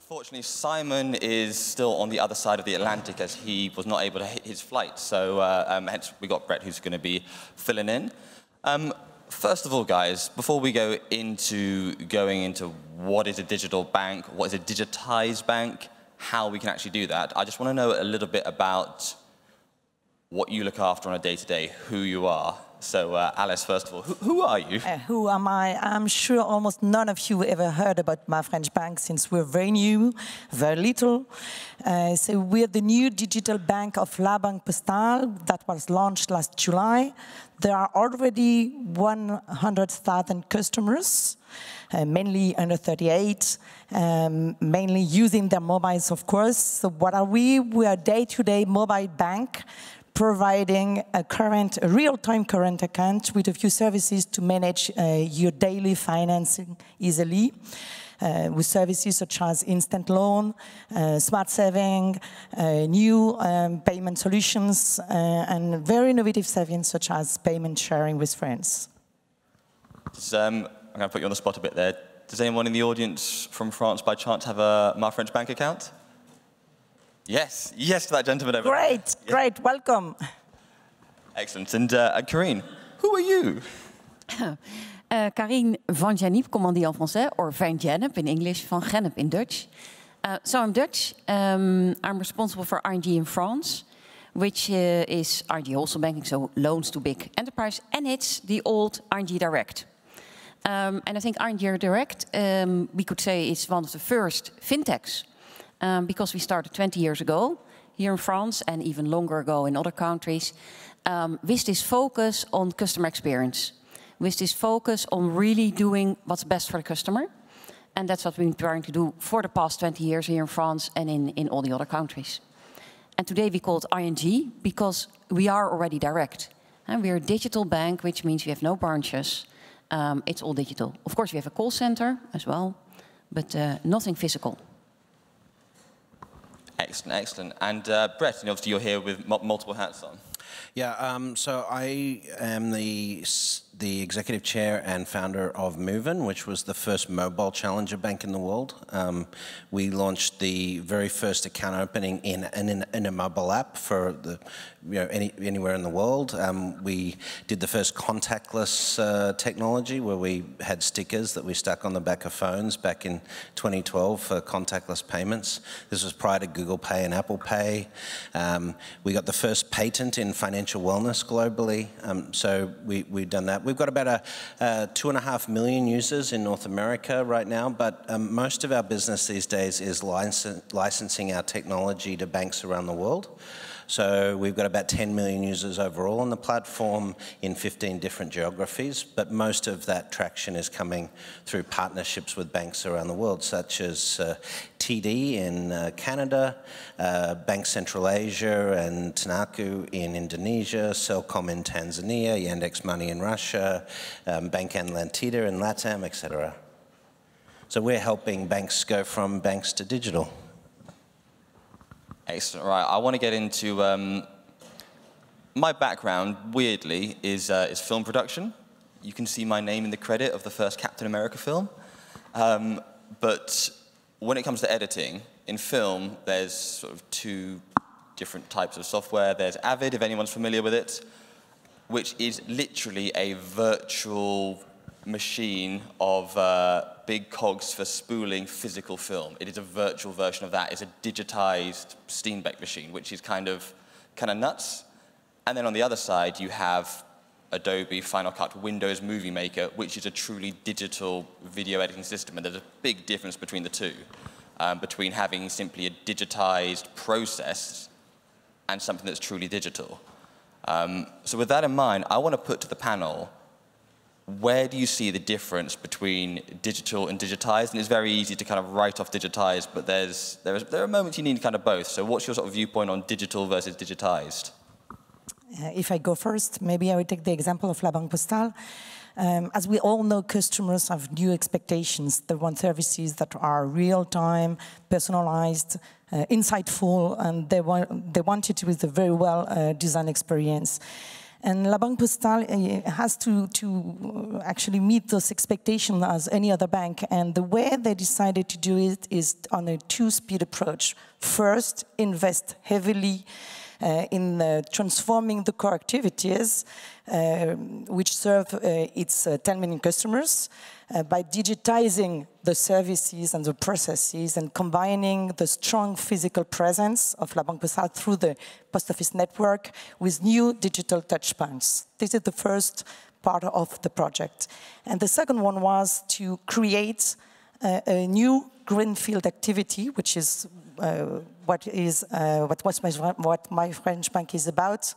Unfortunately, Simon is still on the other side of the Atlantic as he was not able to hit his flight. So uh, um, hence we got Brett who's going to be filling in. Um, first of all, guys, before we go into going into what is a digital bank, what is a digitized bank, how we can actually do that, I just want to know a little bit about what you look after on a day-to-day, -day, who you are. So, uh, Alice, first of all, who, who are you? Uh, who am I? I'm sure almost none of you ever heard about Ma French Bank since we're very new, very little. Uh, so we're the new digital bank of La Banque Postale that was launched last July. There are already 100,000 customers, uh, mainly under 38, um, mainly using their mobiles, of course. So what are we? We are a day-to-day -day mobile bank providing a current, a real-time current account with a few services to manage uh, your daily financing easily. Uh, with services such as instant loan, uh, smart saving, uh, new um, payment solutions, uh, and very innovative savings such as payment sharing with friends. Um, I'm going to put you on the spot a bit there. Does anyone in the audience from France by chance have a Ma French Bank account? Yes, yes to that gentleman over Great, there. great, welcome. Excellent. And uh, Karine, who are you? uh, Karine van Gennip, comme on dit en français, or Van Gennip in English, van Gennip in Dutch. Uh, so I'm Dutch. Um, I'm responsible for ING in France, which uh, is ING Wholesale Banking, so loans to big enterprise, and it's the old ING Direct. Um, and I think ING Direct, um, we could say, is one of the first fintechs um, because we started 20 years ago here in France and even longer ago in other countries, um, with this focus on customer experience, with this focus on really doing what's best for the customer. And that's what we've been trying to do for the past 20 years here in France and in, in all the other countries. And today we call it ING because we are already direct. And we're a digital bank, which means we have no branches. Um, it's all digital. Of course, we have a call center as well, but uh, nothing physical. Excellent, excellent. And uh, Brett, obviously you're here with multiple hats on. Yeah, um, so I am the the executive chair and founder of Moven, which was the first mobile challenger bank in the world. Um, we launched the very first account opening in, in, in a mobile app for the, you know, any, anywhere in the world. Um, we did the first contactless uh, technology where we had stickers that we stuck on the back of phones back in 2012 for contactless payments. This was prior to Google Pay and Apple Pay. Um, we got the first patent in financial wellness globally, um, so we, we've done that. We've got about a, uh, two and a half million users in North America right now, but um, most of our business these days is licen licensing our technology to banks around the world. So we've got about 10 million users overall on the platform in 15 different geographies, but most of that traction is coming through partnerships with banks around the world, such as uh, TD in uh, Canada, uh, Bank Central Asia and Tunaiku in Indonesia, Selcom in Tanzania, Yandex Money in Russia, um, Bank Atlantida in LATAM, etc. So we're helping banks go from banks to digital. Excellent. Right, I want to get into um, my background. Weirdly, is uh, is film production. You can see my name in the credit of the first Captain America film. Um, but when it comes to editing in film, there's sort of two different types of software. There's Avid, if anyone's familiar with it, which is literally a virtual machine of uh, big cogs for spooling physical film. It is a virtual version of that. It's a digitized Steenbeck machine, which is kind of, kind of nuts. And then on the other side, you have Adobe Final Cut Windows Movie Maker, which is a truly digital video editing system. And there's a big difference between the two, um, between having simply a digitized process and something that's truly digital. Um, so with that in mind, I want to put to the panel where do you see the difference between digital and digitized? And it's very easy to kind of write off digitized, but there's, there, is, there are moments you need kind of both. So what's your sort of viewpoint on digital versus digitized? Uh, if I go first, maybe I would take the example of La Banque Postale. Um, as we all know, customers have new expectations. They want services that are real-time, personalized, uh, insightful, and they want, they want it with a very well uh, experience. And La Banque Postale uh, has to, to actually meet those expectations as any other bank. And the way they decided to do it is on a two-speed approach. First, invest heavily uh, in uh, transforming the core activities uh, which serve uh, its uh, 10 million customers uh, by digitizing the services and the processes and combining the strong physical presence of La Banque Postale through the post office network with new digital touchpoints. This is the first part of the project. And the second one was to create uh, a new greenfield activity, which is uh, what is uh, what, my, what Ma French Bank is about.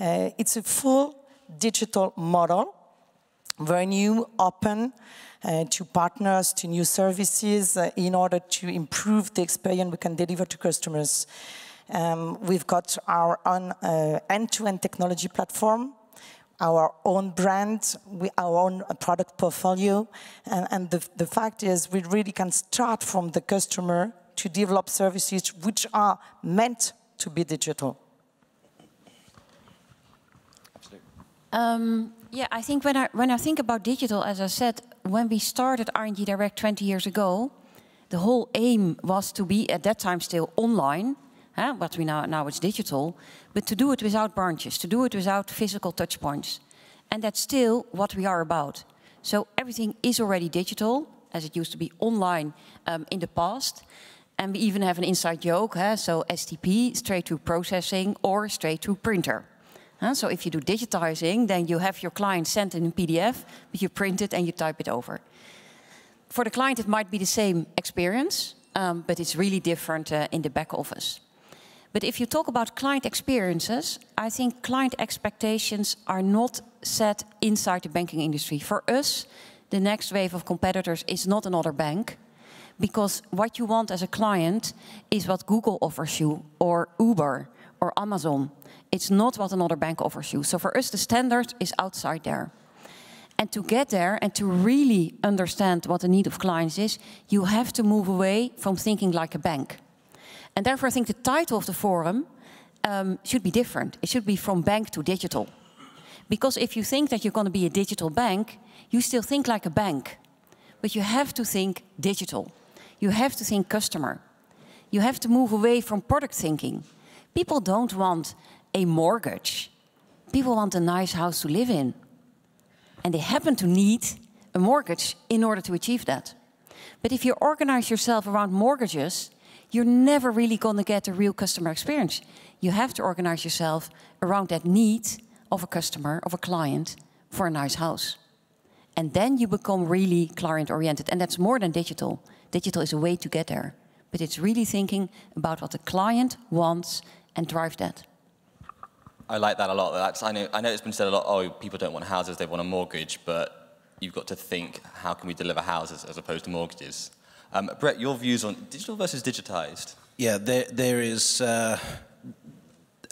Uh, it's a full digital model, very new, open, uh, to partners, to new services, uh, in order to improve the experience we can deliver to customers. Um, we've got our own uh, end-to-end -end technology platform, our own brand, we, our own product portfolio, and, and the, the fact is we really can start from the customer to develop services which are meant to be digital. Um, yeah, I think when I, when I think about digital, as I said, when we started ING Direct 20 years ago, the whole aim was to be at that time still online, huh? but we now, now it's digital, but to do it without branches, to do it without physical touch points. And that's still what we are about. So everything is already digital, as it used to be online um, in the past. And we even have an inside joke, huh? so STP, straight to processing, or straight to printer. Huh? So if you do digitizing, then you have your client sent in a PDF, but you print it and you type it over. For the client, it might be the same experience, um, but it's really different uh, in the back office. But if you talk about client experiences, I think client expectations are not set inside the banking industry. For us, the next wave of competitors is not another bank, because what you want as a client is what Google offers you, or Uber, or Amazon. It's not what another bank offers you. So for us, the standard is outside there. And to get there and to really understand what the need of clients is, you have to move away from thinking like a bank. And therefore, I think the title of the forum um, should be different. It should be from bank to digital. Because if you think that you're going to be a digital bank, you still think like a bank. But you have to think digital. You have to think customer. You have to move away from product thinking. People don't want a mortgage. People want a nice house to live in. And they happen to need a mortgage in order to achieve that. But if you organize yourself around mortgages, you're never really going to get a real customer experience. You have to organize yourself around that need of a customer, of a client, for a nice house. And then you become really client oriented. And that's more than digital. Digital is a way to get there. But it's really thinking about what the client wants and drive that. I like that a lot. That's, I, know, I know it's been said a lot, oh, people don't want houses, they want a mortgage, but you've got to think, how can we deliver houses as opposed to mortgages? Um, Brett, your views on digital versus digitized? Yeah, there, there is, uh,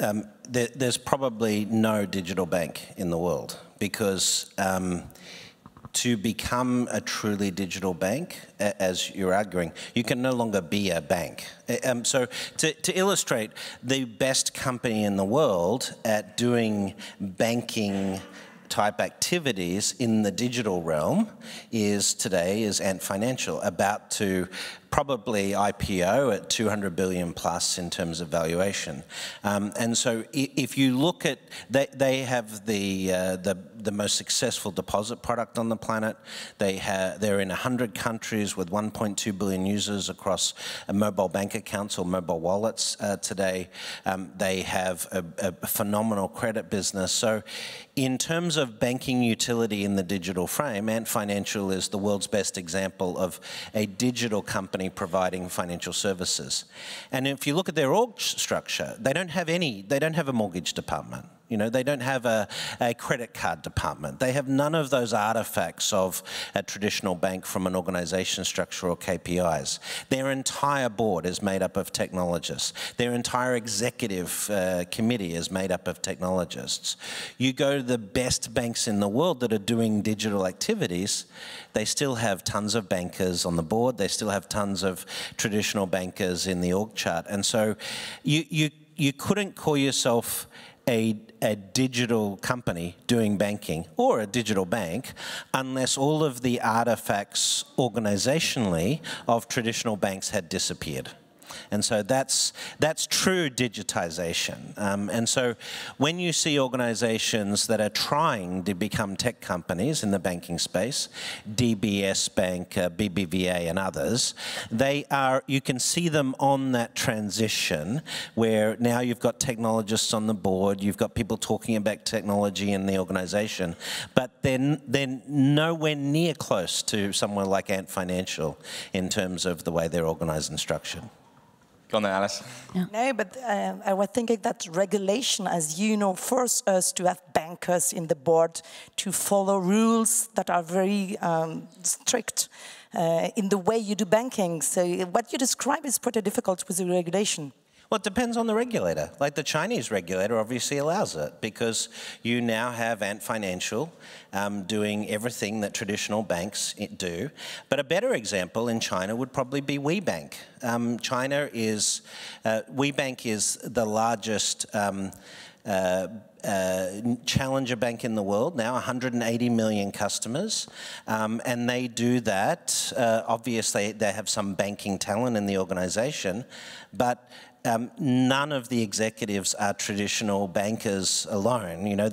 um, there, there's probably no digital bank in the world because um, to become a truly digital bank, as you're arguing, you can no longer be a bank. Um, so to, to, illustrate, the best company in the world at doing banking type activities in the digital realm is today is Ant Financial, about to probably IPO at 200 billion plus in terms of valuation. Um, and so if you look at, they, they have the, uh, the, the most successful deposit product on the planet. They have, they're in 100 countries with 1.2 billion users across mobile bank accounts or mobile wallets uh, today. Um, they have a, a phenomenal credit business. So in terms of banking utility in the digital frame, Ant Financial is the world's best example of a digital company company providing financial services. And if you look at their org structure, they don't have any, they don't have a mortgage department. You know, they don't have a, a, credit card department. They have none of those artifacts of a traditional bank from an organization structure or KPIs. Their entire board is made up of technologists. Their entire executive uh, committee is made up of technologists. You go to the best banks in the world that are doing digital activities, they still have tons of bankers on the board. They still have tons of traditional bankers in the org chart. And so you, you, you couldn't call yourself a, a digital company doing banking or a digital bank unless all of the artifacts organizationally of traditional banks had disappeared. And so that's, that's true digitization. Um, and so when you see organizations that are trying to become tech companies in the banking space, DBS Bank, uh, BBVA and others, they are, you can see them on that transition where now you've got technologists on the board, you've got people talking about technology in the organization, but they're, they're nowhere near close to somewhere like Ant Financial in terms of the way they're organized and structured. Go on then, Alice. Yeah. No, but uh, I was thinking that regulation, as you know, forces us to have bankers in the board to follow rules that are very um, strict uh, in the way you do banking. So what you describe is pretty difficult with the regulation. Well, it depends on the regulator. Like the Chinese regulator obviously allows it because you now have Ant Financial um, doing everything that traditional banks do. But a better example in China would probably be WeBank. Um, China is, uh, WeBank is the largest um, uh, uh, challenger bank in the world now, 180 million customers, um, and they do that. Uh, obviously, they have some banking talent in the organization, but um, none of the executives are traditional bankers alone. You know,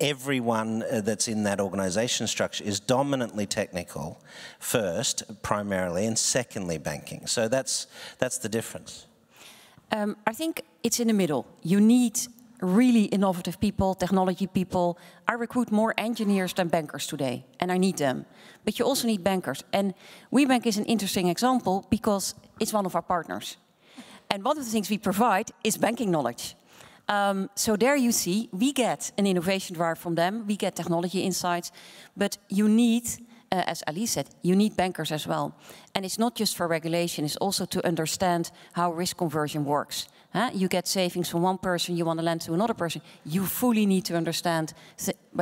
everyone uh, that's in that organization structure is dominantly technical first, primarily, and secondly banking. So that's, that's the difference. Um, I think it's in the middle. You need really innovative people, technology people. I recruit more engineers than bankers today, and I need them. But you also need bankers. And WeBank is an interesting example because it's one of our partners. And one of the things we provide is banking knowledge. Um, so there you see, we get an innovation drive from them, we get technology insights, but you need, uh, as Ali said, you need bankers as well. And it's not just for regulation, it's also to understand how risk conversion works. Huh? You get savings from one person, you want to lend to another person. You fully need to understand,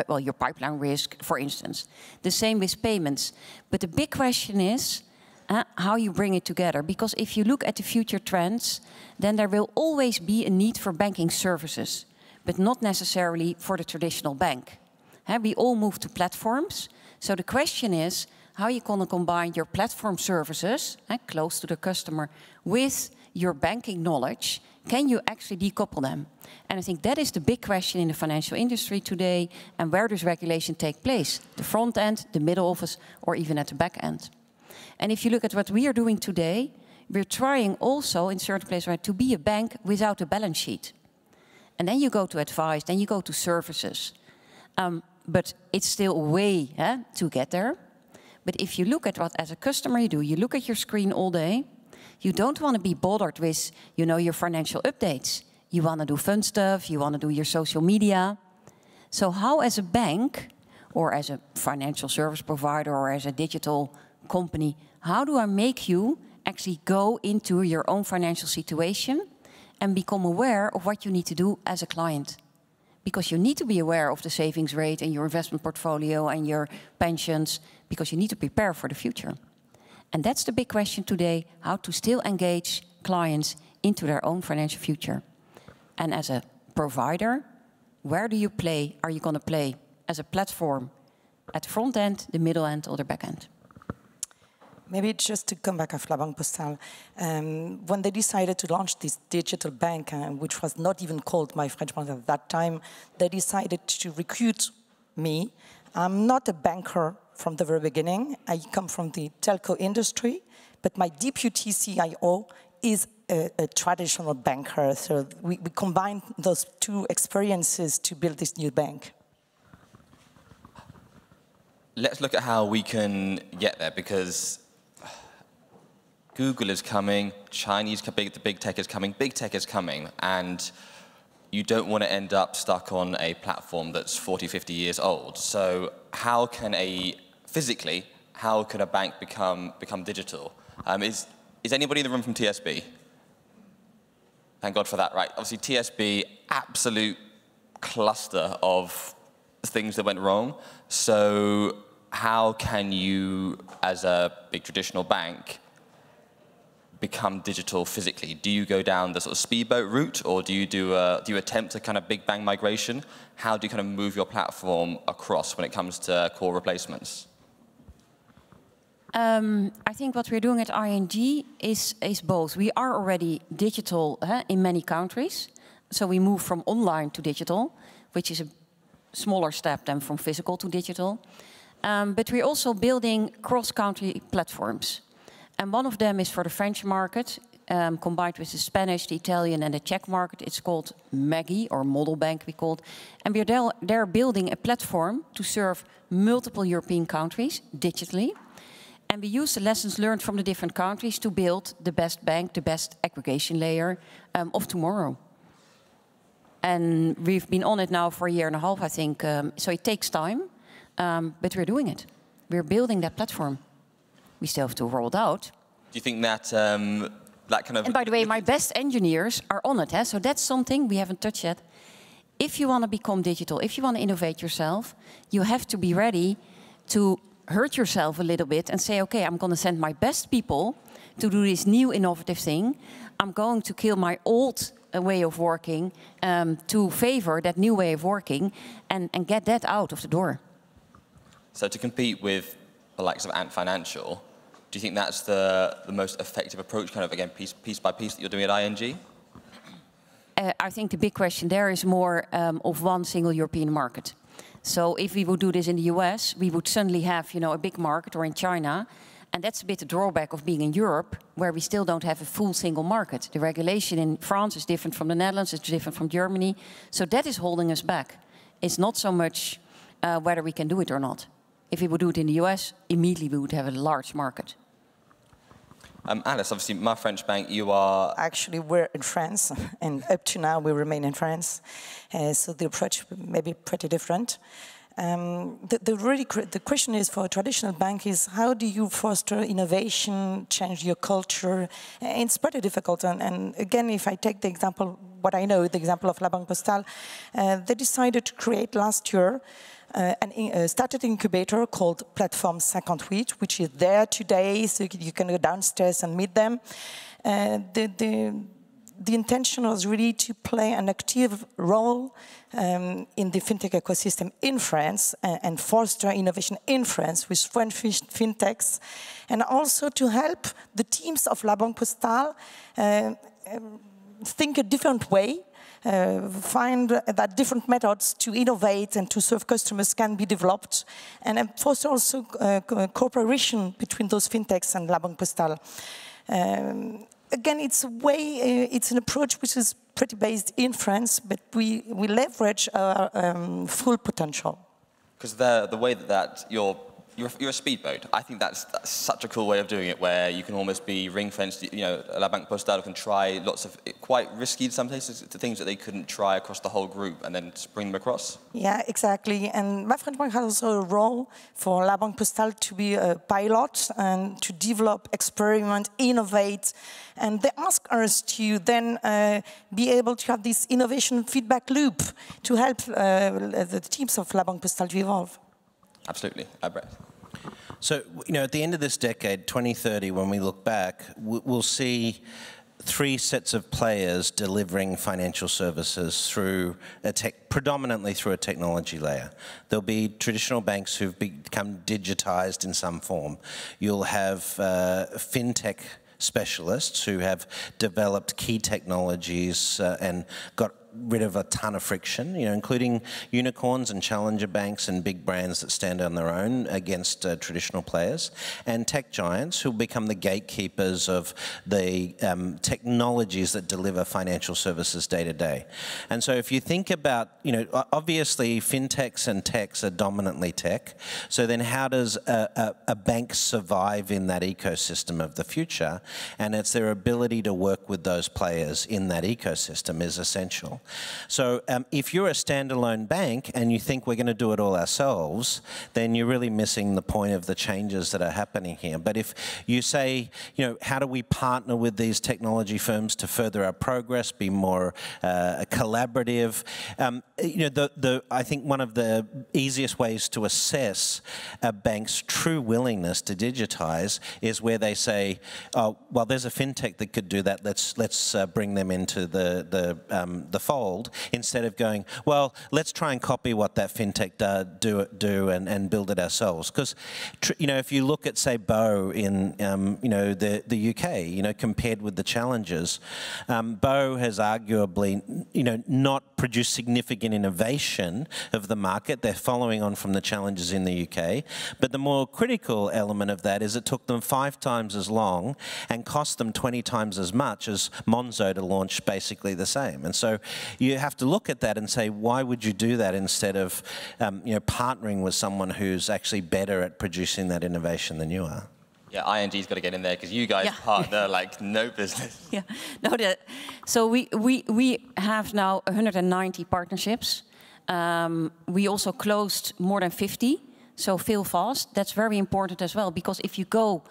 well, your pipeline risk, for instance. The same with payments. But the big question is, uh, how you bring it together. Because if you look at the future trends, then there will always be a need for banking services, but not necessarily for the traditional bank. Uh, we all move to platforms. So the question is how you can combine your platform services, uh, close to the customer, with your banking knowledge. Can you actually decouple them? And I think that is the big question in the financial industry today. And where does regulation take place? The front end, the middle office, or even at the back end? And if you look at what we are doing today, we're trying also in certain places right, to be a bank without a balance sheet. And then you go to advice, then you go to services. Um, but it's still a way eh, to get there. But if you look at what as a customer you do, you look at your screen all day, you don't want to be bothered with, you know, your financial updates. You want to do fun stuff, you want to do your social media. So how as a bank or as a financial service provider or as a digital company, how do I make you actually go into your own financial situation and become aware of what you need to do as a client? Because you need to be aware of the savings rate and your investment portfolio and your pensions, because you need to prepare for the future. And that's the big question today how to still engage clients into their own financial future. And as a provider, where do you play? Are you going to play as a platform at the front end, the middle end, or the back end? Maybe just to come back to La Banque Postale, um, when they decided to launch this digital bank, uh, which was not even called Ma French Bank at that time, they decided to recruit me. I'm not a banker from the very beginning. I come from the telco industry, but my deputy CIO is a, a traditional banker. So we, we combined those two experiences to build this new bank let's look at how we can get there because Google is coming, Chinese big, the big tech is coming, big tech is coming, and you don't want to end up stuck on a platform that's 40, 50 years old. So how can a, physically, how can a bank become, become digital? Um, is, is anybody in the room from TSB? Thank God for that, right. Obviously TSB, absolute cluster of things that went wrong. So how can you, as a big traditional bank, become digital physically? Do you go down the sort of speedboat route, or do you do a, do you attempt a kind of big bang migration? How do you kind of move your platform across when it comes to core replacements? Um, I think what we're doing at ING is, is both. We are already digital uh, in many countries. So we move from online to digital, which is a smaller step than from physical to digital. Um, but we're also building cross-country platforms. And one of them is for the French market, um, combined with the Spanish, the Italian, and the Czech market. It's called Maggie, or Model Bank, we call it. And we're there building a platform to serve multiple European countries digitally. And we use the lessons learned from the different countries to build the best bank, the best aggregation layer um, of tomorrow. And we've been on it now for a year and a half, I think. Um, so it takes time, um, but we're doing it. We're building that platform. We still have to roll it out. Do you think that um, that kind of... And by the way, my best engineers are on it. Eh? So that's something we haven't touched yet. If you want to become digital, if you want to innovate yourself, you have to be ready to hurt yourself a little bit and say, okay, I'm going to send my best people to do this new innovative thing. I'm going to kill my old uh, way of working um, to favor that new way of working and, and get that out of the door. So to compete with the likes of Ant Financial, do you think that's the, the most effective approach, kind of again, piece, piece by piece that you're doing at ING? Uh, I think the big question there is more um, of one single European market. So if we would do this in the US, we would suddenly have, you know, a big market, or in China, and that's a bit the drawback of being in Europe, where we still don't have a full single market. The regulation in France is different from the Netherlands, it's different from Germany. So that is holding us back. It's not so much uh, whether we can do it or not. If we would do it in the US, immediately we would have a large market. Um, Alice, obviously, Ma French Bank, you are... Actually, we're in France, and up to now we remain in France. Uh, so the approach may be pretty different. Um, the, the, really the question is for a traditional bank is how do you foster innovation, change your culture? And it's pretty difficult. And, and, again, if I take the example, what I know, the example of La Banque Postale, uh, they decided to create last year uh, an uh, started incubator called Platform 58, which is there today, so you can go downstairs and meet them. Uh, the, the, the, intention was really to play an active role um, in the fintech ecosystem in France and, and, foster innovation in France with French fintechs, and also to help the teams of La Banque Postale uh, um, think a different way uh, find that different methods to innovate and to serve customers can be developed, and foster also uh, cooperation between those fintechs and La Banque Postale. Um, again, it's a way, uh, it's an approach which is pretty based in France, but we, we leverage our um, full potential. Because the, the way that, that your you're, you're, a speedboat. I think that's, that's, such a cool way of doing it, where you can almost be ring-fenced. You know, La Banque Postale can try lots of quite risky, in some cases, things that they couldn't try across the whole group, and then bring them across. Yeah, exactly. And Ma French Bank has also a role for La Banque Postale to be a pilot and to develop, experiment, innovate, and they ask us to then uh, be able to have this innovation feedback loop to help uh, the teams of La Banque Postale to evolve. Absolutely. Uh. So, you know, at the end of this decade, 2030, when we look back, we'll see three sets of players delivering financial services through a tech, predominantly through a technology layer. There'll be traditional banks who've become digitized in some form. You'll have uh, fintech specialists who have developed key technologies uh, and got rid of a ton of friction, you know, including unicorns and challenger banks and big brands that stand on their own against uh, traditional players, and tech giants who become the gatekeepers of the um, technologies that deliver financial services day to day. And so if you think about, you know, obviously fintechs and techs are dominantly tech, so then how does a, a, a bank survive in that ecosystem of the future? And it's their ability to work with those players in that ecosystem is essential. So um, if you're a standalone bank and you think we're going to do it all ourselves, then you're really missing the point of the changes that are happening here. But if you say, you know, how do we partner with these technology firms to further our progress, be more uh, collaborative? Um, you know, the, the, I think one of the easiest ways to assess a bank's true willingness to digitize is where they say, oh, well, there's a fintech that could do that. Let's let's uh, bring them into the the um, the fold instead of going, well, let's try and copy what that fintech do do, do and, and build it ourselves. Because you know, if you look at say Bo in um, you know the the UK, you know, compared with the challenges, um, Bo has arguably you know not produced significant innovation of the market. They're following on from the challenges in the UK, but the more critical element of that is it took them five times as long and cost them 20 times as much as Monzo to launch basically the same. And so you have to look at that and say, why would you do that instead of um, you know, partnering with someone who's actually better at producing that innovation than you are? Yeah, ING's got to get in there because you guys yeah. partner like no business. Yeah, no, that. So we we we have now 190 partnerships. Um, we also closed more than 50. So fail fast. That's very important as well because if you go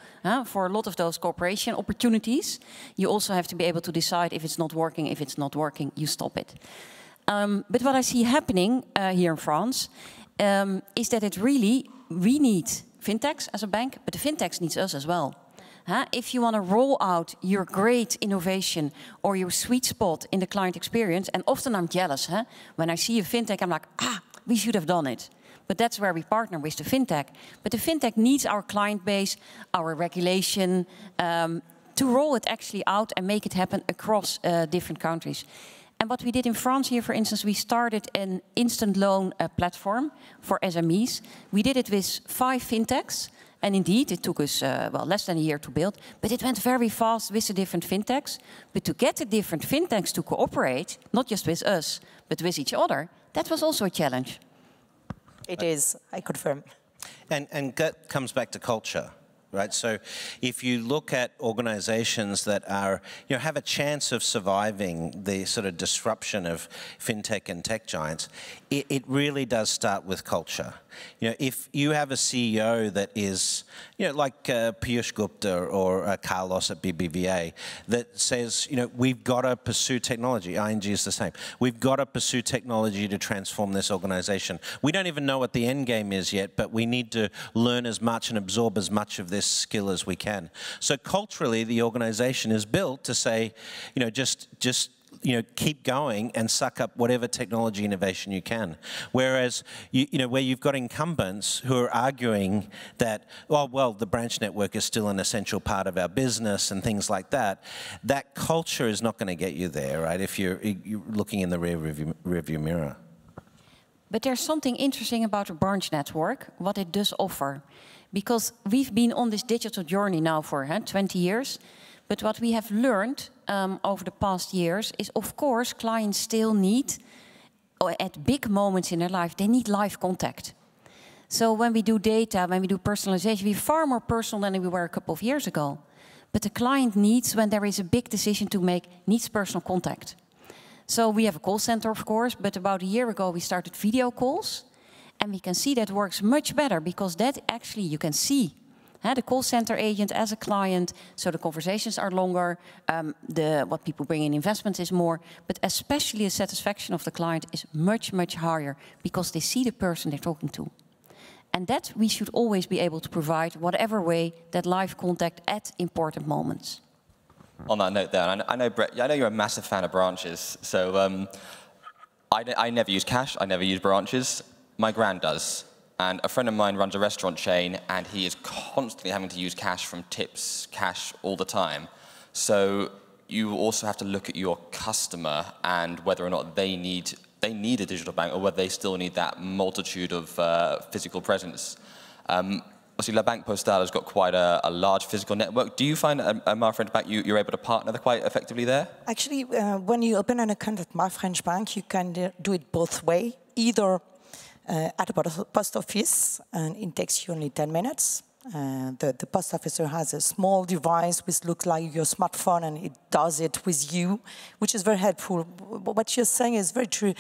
for a lot of those cooperation opportunities, you also have to be able to decide if it's not working. If it's not working, you stop it. Um, but what I see happening uh, here in France um, is that it really we need fintechs as a bank, but the fintechs needs us as well. Huh? If you want to roll out your great innovation or your sweet spot in the client experience, and often I'm jealous huh? when I see a fintech, I'm like, ah, we should have done it. But that's where we partner with the fintech. But the fintech needs our client base, our regulation, um, to roll it actually out and make it happen across uh, different countries. And what we did in France here, for instance, we started an instant loan uh, platform for SMEs. We did it with five fintechs. And indeed, it took us, uh, well, less than a year to build, but it went very fast with the different fintechs. But to get the different fintechs to cooperate, not just with us, but with each other, that was also a challenge. It is, I confirm. And, and comes back to culture right? So if you look at organizations that are, you know, have a chance of surviving the sort of disruption of fintech and tech giants, it, it really does start with culture. You know, if you have a CEO that is, you know, like uh, Piyush Gupta or uh, Carlos at BBVA, that says, you know, we've got to pursue technology. ING is the same. We've got to pursue technology to transform this organization. We don't even know what the end game is yet, but we need to learn as much and absorb as much of this skill as we can. So culturally, the organization is built to say, you know, just just you know, keep going and suck up whatever technology innovation you can. Whereas, you, you know, where you've got incumbents who are arguing that, oh, well, the branch network is still an essential part of our business and things like that, that culture is not going to get you there, right, if you're, you're looking in the rear review, review mirror. But there's something interesting about a branch network, what it does offer. Because we've been on this digital journey now for huh, 20 years, but what we have learned um, over the past years is, of course, clients still need, at big moments in their life, they need live contact. So when we do data, when we do personalization, we're far more personal than we were a couple of years ago. But the client needs, when there is a big decision to make, needs personal contact. So we have a call center, of course, but about a year ago we started video calls. And we can see that works much better because that actually you can see the call center agent as a client, so the conversations are longer, um, the, what people bring in investments is more, but especially the satisfaction of the client is much, much higher because they see the person they're talking to. And that we should always be able to provide, whatever way, that live contact at important moments. On that note, there, I know, Brett, I know you're a massive fan of branches, so um, I, I never use cash, I never use branches. My grand does. And a friend of mine runs a restaurant chain, and he is constantly having to use cash from tips, cash all the time. So you also have to look at your customer and whether or not they need they need a digital bank or whether they still need that multitude of uh, physical presence. Um, obviously, La Banque Postale has got quite a, a large physical network. Do you find at uh, Ma French Bank you, you're able to partner quite effectively there? Actually, uh, when you open an account at Ma French Bank, you can do it both way. Either uh, at a post office, and it takes you only 10 minutes. Uh, the, the post officer has a small device which looks like your smartphone and it does it with you, which is very helpful. What you're saying is very true.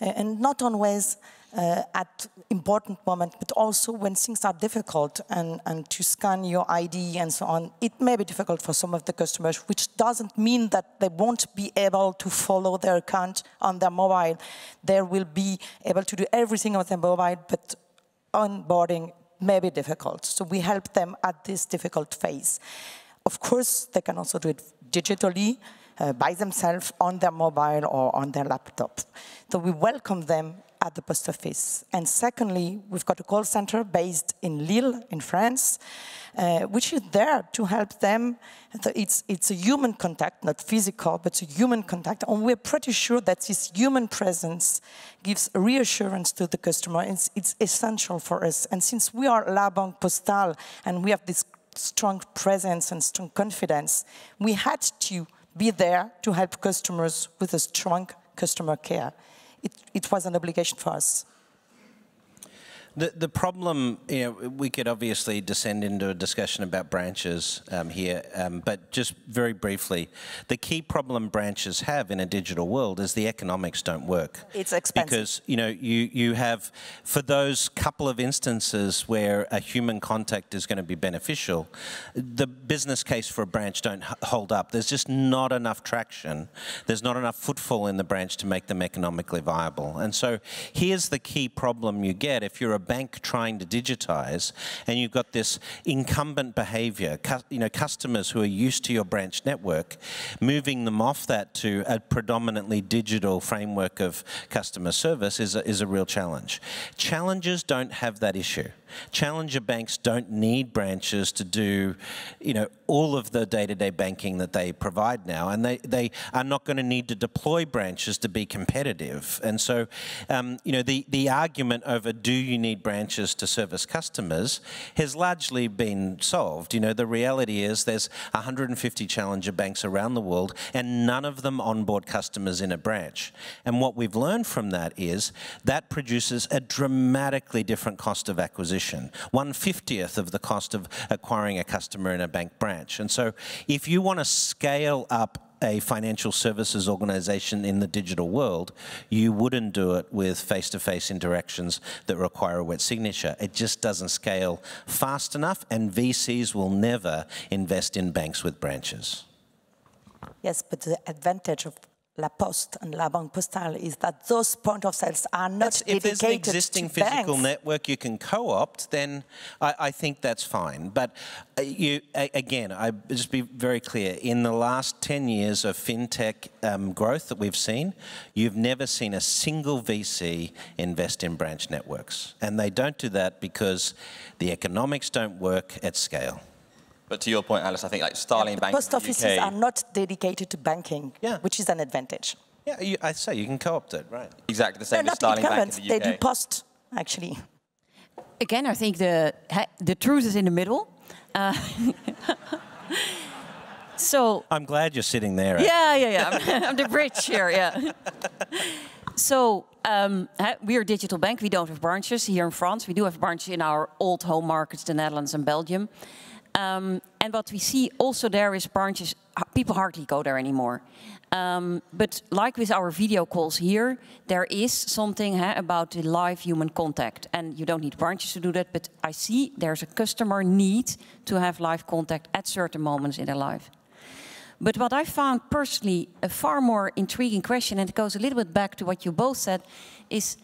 And not always uh, at important moments, but also when things are difficult and, and to scan your ID and so on, it may be difficult for some of the customers, which doesn't mean that they won't be able to follow their account on their mobile. They will be able to do everything on their mobile, but onboarding may be difficult. So we help them at this difficult phase. Of course, they can also do it digitally, uh, by themselves on their mobile or on their laptop. So we welcome them at the post office. And secondly, we've got a call center based in Lille, in France, uh, which is there to help them. It's, it's a human contact, not physical, but a human contact. And we're pretty sure that this human presence gives reassurance to the customer. It's, it's essential for us. And since we are La Banque Postale and we have this strong presence and strong confidence, we had to be there to help customers with a strong customer care it, it was an obligation for us. The, the problem, you know, we could obviously descend into a discussion about branches um, here, um, but just very briefly, the key problem branches have in a digital world is the economics don't work. It's expensive. Because, you know, you, you have, for those couple of instances where a human contact is going to be beneficial, the business case for a branch don't hold up. There's just not enough traction. There's not enough footfall in the branch to make them economically viable. And so here's the key problem you get if you're a bank trying to digitize and you've got this incumbent behavior, you know, customers who are used to your branch network, moving them off that to a predominantly digital framework of customer service is a, is a real challenge. Challengers don't have that issue. Challenger banks don't need branches to do, you know, all of the day-to-day -day banking that they provide now, and they, they are not going to need to deploy branches to be competitive. And so, um, you know, the, the argument over do you need branches to service customers has largely been solved. You know, the reality is there's 150 challenger banks around the world, and none of them onboard customers in a branch. And what we've learned from that is that produces a dramatically different cost of acquisition acquisition, one fiftieth of the cost of acquiring a customer in a bank branch. And so if you want to scale up a financial services organization in the digital world, you wouldn't do it with face-to-face -face interactions that require a wet signature. It just doesn't scale fast enough, and VCs will never invest in banks with branches. Yes, but the advantage of La Poste and La Banque Postale is that those point of sales are not that's, dedicated If there's an existing physical banks. network you can co-opt, then I, I, think that's fine. But uh, you, again, I just be very clear. In the last 10 years of fintech um, growth that we've seen, you've never seen a single VC invest in branch networks. And they don't do that because the economics don't work at scale. But to your point, Alice, I think like Starling yeah, Bank post offices UK, are not dedicated to banking, yeah. which is an advantage. Yeah, you, I say you can co-opt it, right? Exactly the same no, as Starling Bank in the UK. They do post, actually. Again, I think the the truth is in the middle. Uh, so I'm glad you're sitting there. Eh? Yeah, yeah, yeah. I'm, I'm the bridge here. Yeah. so um, we are a digital bank. We don't have branches here in France. We do have branches in our old home markets, the Netherlands and Belgium. Um, and what we see also there is branches, people hardly go there anymore. Um, but like with our video calls here, there is something huh, about the live human contact. And you don't need branches to do that, but I see there's a customer need to have live contact at certain moments in their life. But what I found personally a far more intriguing question, and it goes a little bit back to what you both said, is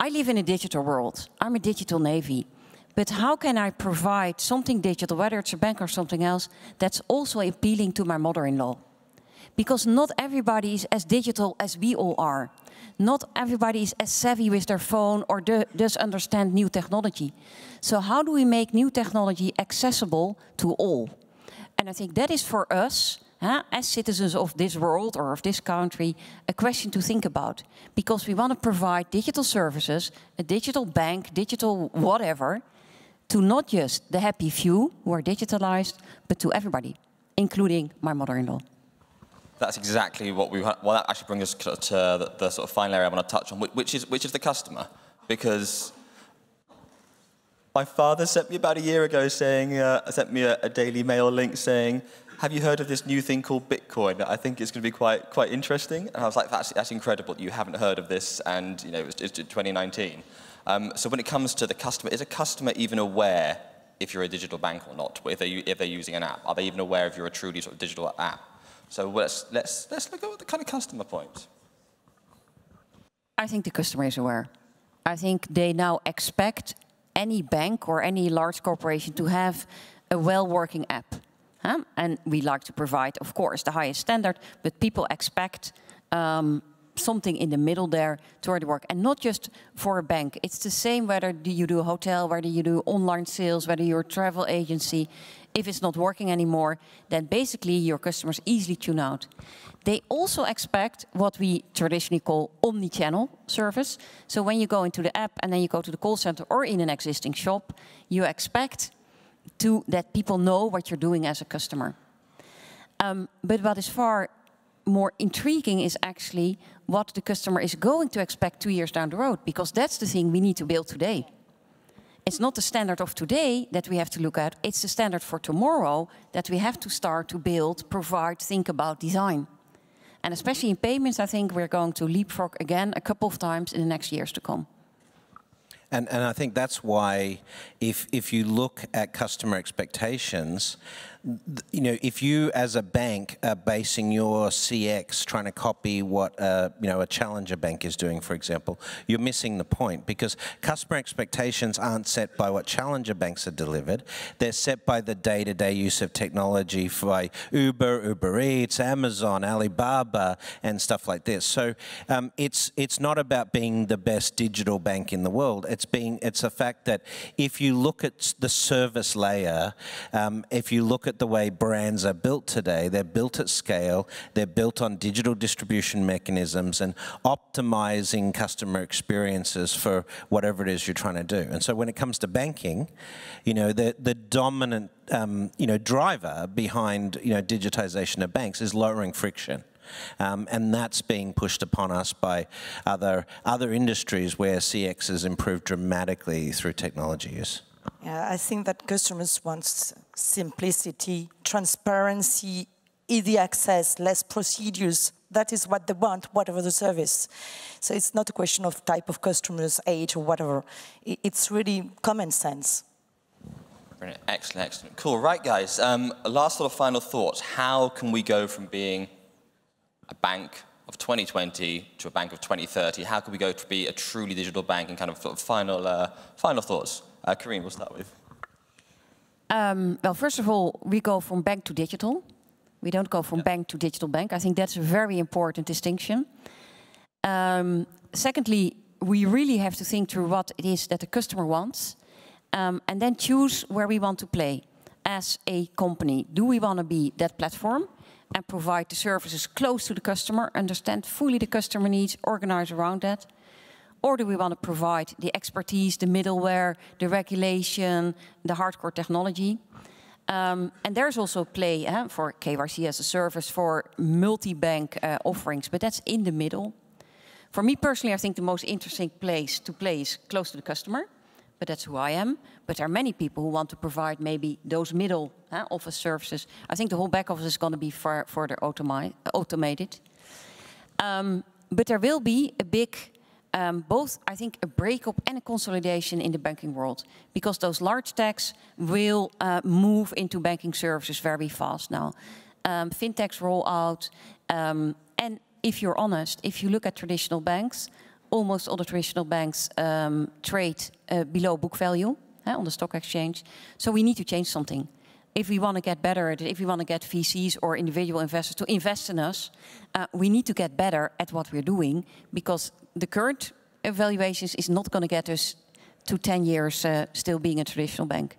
I live in a digital world. I'm a digital navy. But how can I provide something digital, whether it's a bank or something else, that's also appealing to my mother-in-law? Because not everybody is as digital as we all are. Not everybody is as savvy with their phone or do, does understand new technology. So how do we make new technology accessible to all? And I think that is for us, huh, as citizens of this world or of this country, a question to think about. Because we want to provide digital services, a digital bank, digital whatever, to not just the happy few who are digitalized, but to everybody, including my mother-in-law. That's exactly what we. Well, that actually brings us to the, the sort of final area I want to touch on, which is which is the customer, because my father sent me about a year ago saying, uh, sent me a, a Daily Mail link saying, have you heard of this new thing called Bitcoin? I think it's going to be quite, quite interesting. And I was like, that's, that's incredible you haven't heard of this and, you know, it's, it's 2019. Um, so when it comes to the customer, is a customer even aware if you're a digital bank or not, if, they, if they're using an app? Are they even aware if you're a truly sort of digital app? So let's, let's, let's look at the kind of customer point. I think the customer is aware. I think they now expect any bank or any large corporation to have a well-working app. And we like to provide, of course, the highest standard, but people expect um, something in the middle there to already work. And not just for a bank. It's the same whether you do a hotel, whether you do online sales, whether you're a travel agency. If it's not working anymore, then basically your customers easily tune out. They also expect what we traditionally call omni-channel service. So when you go into the app and then you go to the call center or in an existing shop, you expect to that people know what you're doing as a customer. Um, but what is far more intriguing is actually what the customer is going to expect two years down the road, because that's the thing we need to build today. It's not the standard of today that we have to look at, it's the standard for tomorrow that we have to start to build, provide, think about, design. And especially in payments, I think we're going to leapfrog again a couple of times in the next years to come. And, and I think that's why if, if you look at customer expectations, you know, if you as a bank are basing your CX trying to copy what a, you know a challenger bank is doing, for example, you're missing the point because customer expectations aren't set by what challenger banks are delivered. They're set by the day-to-day -day use of technology by Uber, Uber Eats, Amazon, Alibaba, and stuff like this. So um, it's it's not about being the best digital bank in the world. It's being it's a fact that if you look at the service layer, um, if you look at at the way brands are built today, they're built at scale, they're built on digital distribution mechanisms and optimizing customer experiences for whatever it is you're trying to do. And so when it comes to banking, you know, the, the dominant, um, you know, driver behind, you know, digitization of banks is lowering friction. Um, and that's being pushed upon us by other, other industries where CX has improved dramatically through technology use. Yeah, I think that customers want simplicity, transparency, easy access, less procedures. That is what they want, whatever the service. So it's not a question of type of customers, age, or whatever. It's really common sense. Brilliant. Excellent, excellent. Cool. Right, guys. Um, last sort of final thoughts. How can we go from being a bank of 2020 to a bank of 2030? How can we go to be a truly digital bank? And kind of, sort of final, uh, final thoughts. Uh, Karien, we'll start with. Um, well, first of all, we go from bank to digital. We don't go from yeah. bank to digital bank. I think that's a very important distinction. Um, secondly, we really have to think through what it is that the customer wants um, and then choose where we want to play as a company. Do we want to be that platform and provide the services close to the customer, understand fully the customer needs, organize around that? Or do we want to provide the expertise, the middleware, the regulation, the hardcore technology? Um, and there's also play eh, for KYC as a service for multi-bank uh, offerings, but that's in the middle. For me personally, I think the most interesting place to play is close to the customer, but that's who I am. But there are many people who want to provide maybe those middle eh, office services. I think the whole back office is going to be far further automated. Um, but there will be a big um, both, I think, a breakup and a consolidation in the banking world because those large techs will uh, move into banking services very fast now. Um, fintechs roll out, um, and if you're honest, if you look at traditional banks, almost all the traditional banks um, trade uh, below book value uh, on the stock exchange. So we need to change something if we want to get better at it, if we want to get VCs or individual investors to invest in us, uh, we need to get better at what we're doing because the current evaluations is not going to get us to 10 years uh, still being a traditional bank.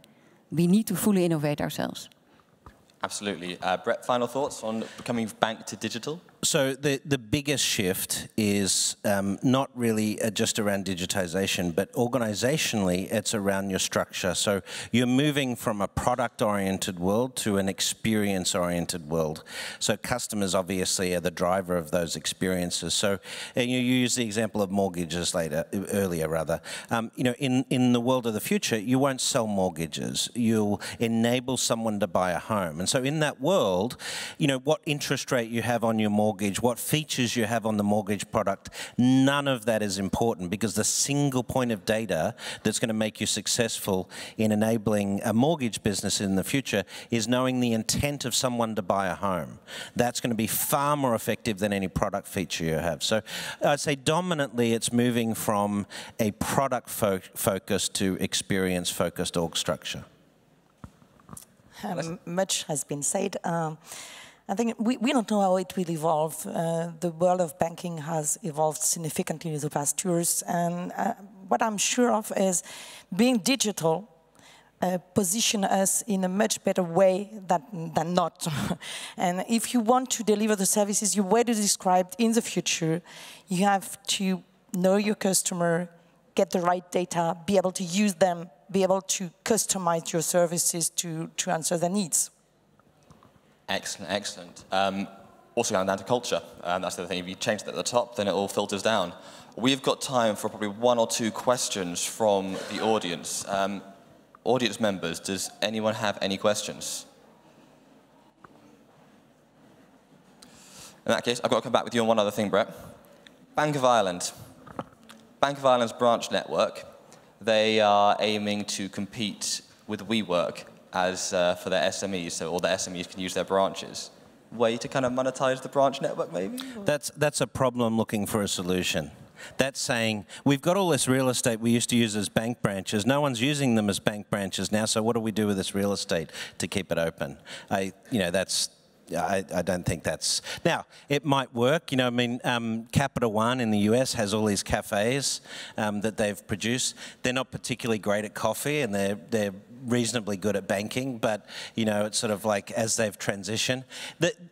We need to fully innovate ourselves. Absolutely. Uh, Brett, final thoughts on becoming bank to digital? So the, the biggest shift is um, not really uh, just around digitization, but organizationally, it's around your structure. So you're moving from a product-oriented world to an experience-oriented world. So customers obviously are the driver of those experiences. So and you use the example of mortgages later, earlier rather. Um, you know, in, in the world of the future, you won't sell mortgages. You'll enable someone to buy a home. And so in that world, you know, what interest rate you have on your mortgage mortgage, what features you have on the mortgage product, none of that is important because the single point of data that's going to make you successful in enabling a mortgage business in the future is knowing the intent of someone to buy a home. That's going to be far more effective than any product feature you have. So I'd say dominantly it's moving from a product fo focus to experience focused org structure. Um, much has been said. Um, I think we, we don't know how it will evolve. Uh, the world of banking has evolved significantly in the past years, and uh, what I'm sure of is being digital uh, position us in a much better way than, than not. and if you want to deliver the services you were described in the future, you have to know your customer, get the right data, be able to use them, be able to customize your services to, to answer their needs. Excellent, excellent. Um, also going down to culture. Um, that's the thing. If you change that at the top, then it all filters down. We've got time for probably one or two questions from the audience. Um, audience members, does anyone have any questions? In that case, I've got to come back with you on one other thing, Brett. Bank of Ireland. Bank of Ireland's branch network, they are aiming to compete with WeWork as uh, for their SMEs, so all the SMEs can use their branches. Way to kind of monetize the branch network, maybe? That's, that's a problem looking for a solution. That's saying, we've got all this real estate we used to use as bank branches. No one's using them as bank branches now, so what do we do with this real estate to keep it open? I, you know, that's, I, I, don't think that's now. It might work, you know. I mean, um, Capital One in the US has all these cafes um, that they've produced. They're not particularly great at coffee, and they're they're reasonably good at banking, but you know, it's sort of like as they've transitioned.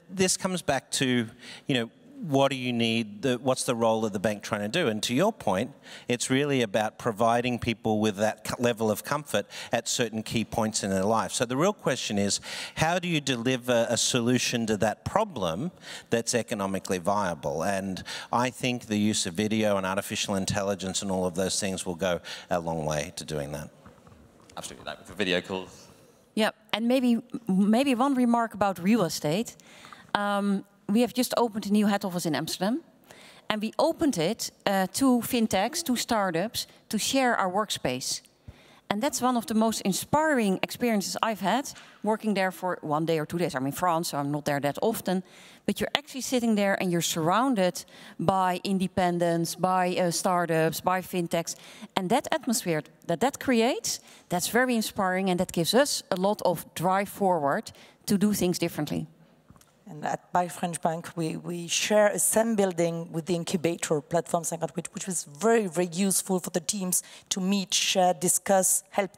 This comes back to, you know, what do you need, the, what's the role of the bank trying to do? And to your point, it's really about providing people with that level of comfort at certain key points in their life. So the real question is, how do you deliver a solution to that problem that's economically viable? And I think the use of video and artificial intelligence and all of those things will go a long way to doing that absolutely like with the video calls. Yeah, and maybe maybe one remark about real estate. Um, we have just opened a new head office in Amsterdam, and we opened it uh, to fintechs, to startups, to share our workspace. And that's one of the most inspiring experiences I've had working there for one day or two days. I'm in France, so I'm not there that often. But you're actually sitting there and you're surrounded by independents, by uh, startups, by fintechs. And that atmosphere that that creates, that's very inspiring and that gives us a lot of drive forward to do things differently. And at Ma French Bank, we, we share a same building with the incubator platform, which, which was very, very useful for the teams to meet, share, discuss, help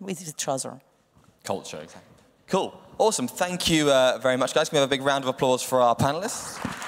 with each other. Culture, exactly. Cool. Awesome. Thank you uh, very much, guys. Can we have a big round of applause for our panelists?